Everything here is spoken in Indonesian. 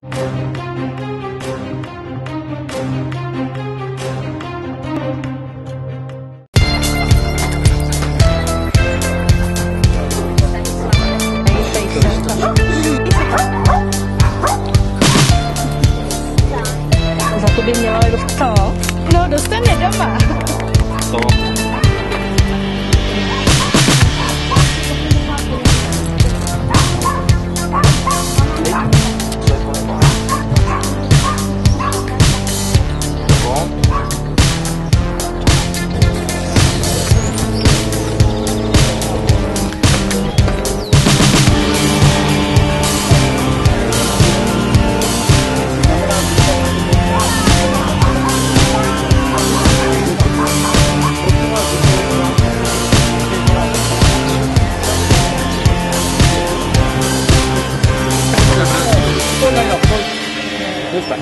Satu dia nyala dosta. No, dosta ne dama. ですか。